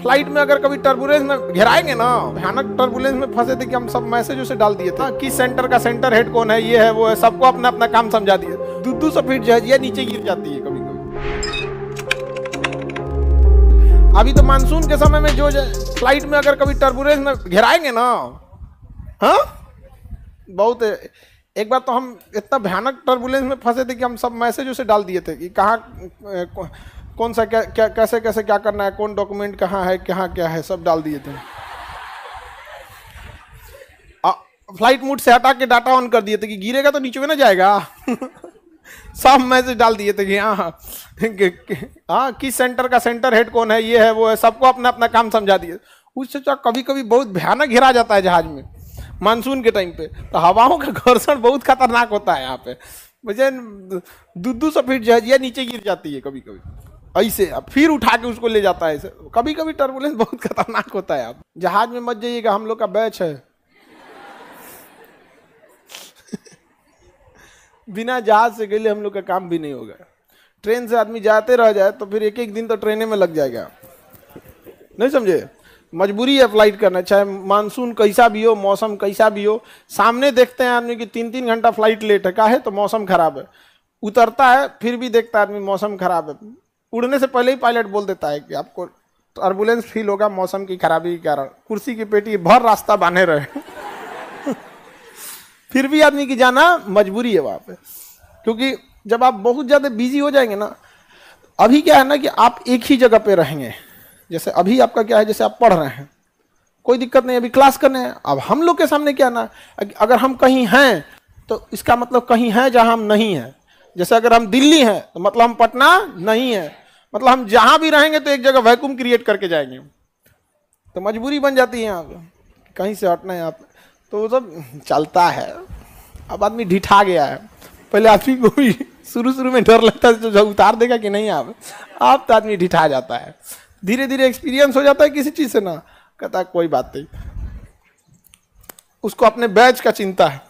Flight में अगर कभी टर्बुलेंस में घेराएँगे ना, भयानक टर्बुलेंस में फंसे थे कि हम सब मैसेज उसे डाल दिए थे। किस सेंटर का सेंटर हेड कौन है, ये है, वो है, सबको अपना अपना काम समझा दिए। दो दो सौ फीट जहाजिया नीचे गिर जाती है कभी कभी अभी तो मानसून के समय में जो फ़्लाइट में अगर कभी टर्बुलेंस में घेराएँगे ना हाँ? बहुत, एक बार तो हम इतना भयानक टर्बुलेंस में फंसे थे कि हम सब मैसेज उसे डाल दिए थे कि कहाँ कौन सा क्या क्या, कैसे कैसे क्या करना है, कौन डॉक्यूमेंट कहाँ है, कहाँ क्या है, सब डाल दिए थे फ़्लाइट मोड से हटा के डाटा ऑन कर दिए थे कि गिरेगा तो नीचे में ना जाएगा। सब मैसेज डाल दिए थे कि हाँ कि- हाँ किस सेंटर का सेंटर हेड कौन है, ये है, वो है, सबको अपना अपना काम समझा दिए। उससे तो कभी कभी बहुत भयानक घिरा जाता है जहाज़ में मानसून के टाइम पे। तो हवाओं का घर्षण बहुत खतरनाक होता है यहाँ पे। मुझे दो दो सौ फीट जहाजिया नीचे गिर जाती है कभी कभी ऐसे अब फिर उठा के उसको ले जाता है ऐसे। कभी कभी टर्बुलेंस बहुत खतरनाक होता है आप जहाज़ में मत जाइएगा, हम लोग का बैच है। बिना जहाज़ से गए, हम लोग का काम भी नहीं होगा। ट्रेन से आदमी जाते रह जाए तो फिर एक एक दिन तो ट्रेने में लग जाएगा। नहीं समझे? मजबूरी है फ़्लाइट करना, चाहे मानसून कैसा भी हो, मौसम कैसा भी हो, सामने देखते हैं आदमी कि तीन तीन घंटा फ़्लाइट लेट है। का है तो मौसम खराब है। उतरता है, फिर भी देखता है आदमी मौसम खराब है। उड़ने से पहले ही पायलट बोल देता है कि आपको टर्बुलेंस फील होगा, मौसम की खराबी के कारण। कुर्सी की पेटी, भर रास्ता बांधे रहे। फिर भी आदमी की जाना मजबूरी है वहाँ पे। क्योंकि जब आप बहुत ज़्यादा बिज़ी हो जाएँगे ना, अभी क्या है ना कि आप एक ही जगह पे रहेंगे। जैसे अभी आपका क्या है, जैसे आप पढ़ रहे हैं। कोई दिक्कत नहीं, अभी क्लास करने हैं। अब हम लोग के सामने क्या ना, अगर हम कहीं हैं तो इसका मतलब कहीं है जहाँ हम नहीं हैं। जैसे अगर हम दिल्ली हैं तो मतलब हम पटना नहीं है। मतलब हम जहाँ भी रहेंगे तो एक जगह वैक्यूम क्रिएट करके जाएँगे। तो मजबूरी बन जाती है यहाँ पे। कहीं से हटना है यहाँ पे तो वो सब चलता है। अब आदमी ढिठा गया है। पहले आदमी को भी शुरू शुरू में डर लगता है जो उतार देगा कि नहीं आप। अब तो आदमी ढिठा जाता है। धीरे धीरे एक्सपीरियंस हो जाता है किसी चीज़ से ना। कहता कोई बात नहीं। उसको अपने बैच का चिंता है।